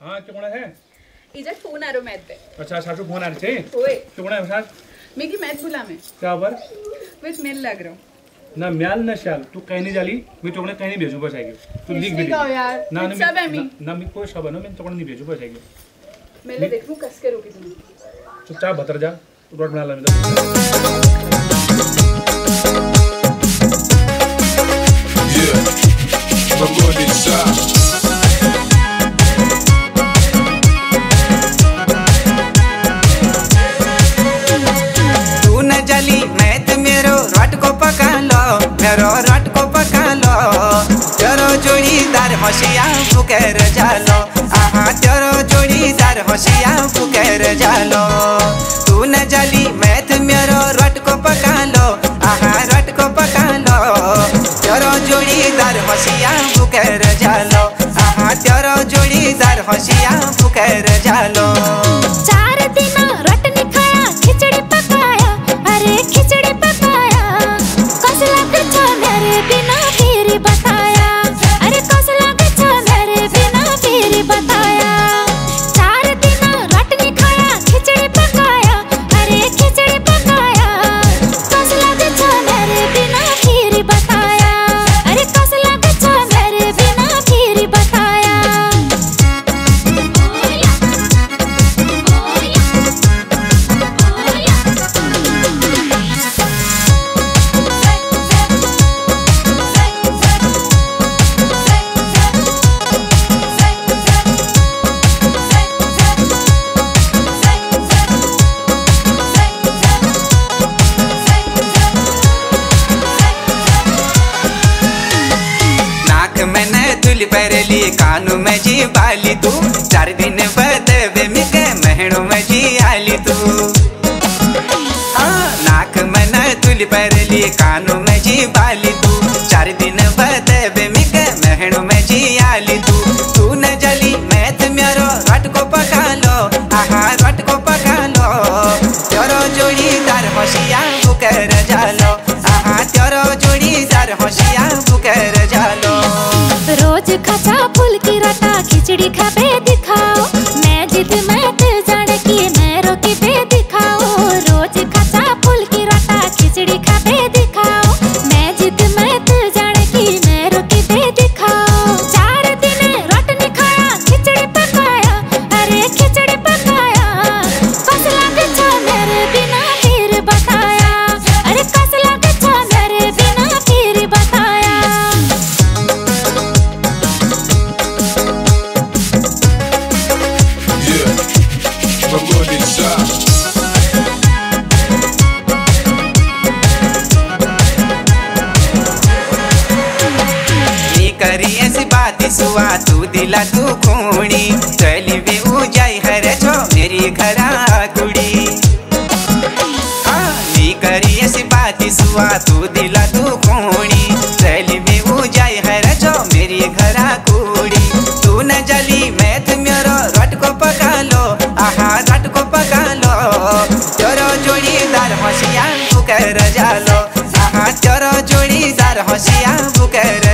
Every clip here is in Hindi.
हाँ चोणा है? इजा फ़ोन आरो मैथ पे। अच्छा सासू फ़ोन आरे छे ओए। चोणा है सास? मेकी मैथ बुला में। क्या बर विद मेल लग रहा हूँ। ना म्याल ना शाल तू कहने जाली। मैं चोकने कहने भेजू बस आएगी तू लिख भी ना ना सब है मी। ना मी कोई सब है ना मैं चोकने नहीं भेजू बस आएगी मैं ले देखूँ कस के रोकी तुम चुपचाप भतर जा। रोड बना ला मैं होशिया पुकर जालो। आहा जोड़ीदार हसिया जालो। तू न जाली मैथ मेरो रट को पका आहा रट को जोड़ीदार हसिया जालो। आहा तेरो जोड़ीदार पुकर जालो। तुल परली कानू में जी बाली तू। चार दिन बदबे मिके महणो में जी आली तू। हाँ, नाक में न तुल परली कानू में जी बाली तू। चार दिन बदबे मिके महणो में जी आली तू। तू न जली मैं तो मेरो रट को पका लो आहा रट को पका लो तेरो जोड़ीदार होशिया बुकर जालो। आहा तेरो जोड़ीदार होशिया बुकर जालो। बात सुआ तू दिला तू खूणी। चली भी उजाई हर छो मेरी घरा कुड़ी। हाँ, मी करी ऐसी बात सुआ तू दिला तू खूणी। चली भी उजाई हर छो मेरी घरा कुड़ी। तू न जली मैं तो मेरो रट को पका लो आहा रट को पका लो तेरो जोड़ीदार होशिया बुकर जालो। आहा तेरो जोड़ीदार होशिया बुकर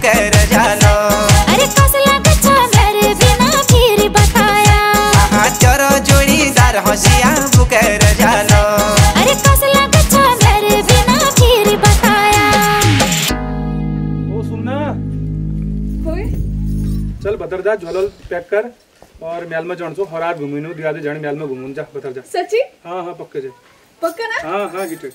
बुकर जालो अरे कसला गच्छा मेरे बिना फिर बताया। आहा तेरो जोड़ीदार होशिया बुकर जालो अरे कसला गच्छा मेरे बिना फिर बताया। ओ सुनना होए चल झोलल पैक कर और म्याल में जान सो। हर रात घूमिनु दिया दे जाने म्याल में घूमुन जा भतर जा। सच्ची हाँ हाँ पक्के जे। पक्का ना? हाँ हाँ गिटे